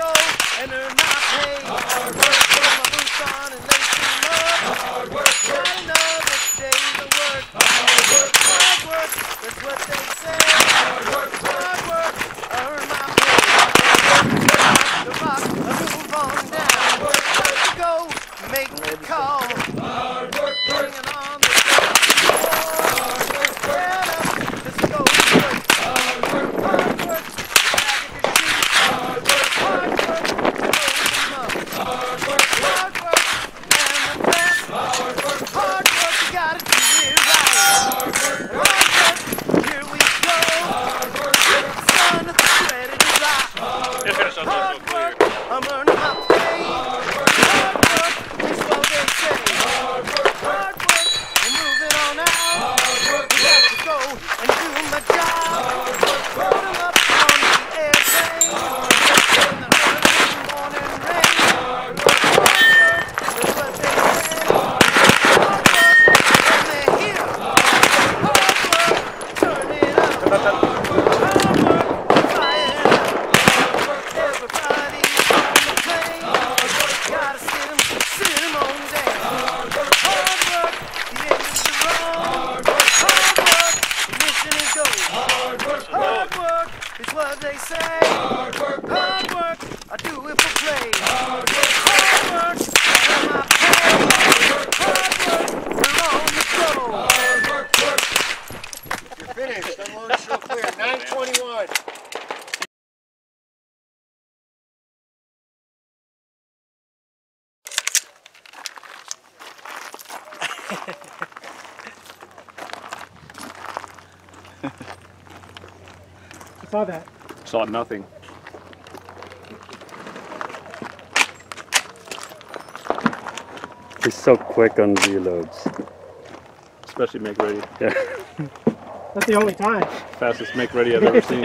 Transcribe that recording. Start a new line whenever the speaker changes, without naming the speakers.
go and they're not paid. hard work. I'm earning I
saw that.
Saw nothing.
He's so quick on reloads.
Especially make ready.
Yeah.
That's the only time.
Fastest make ready I've ever seen.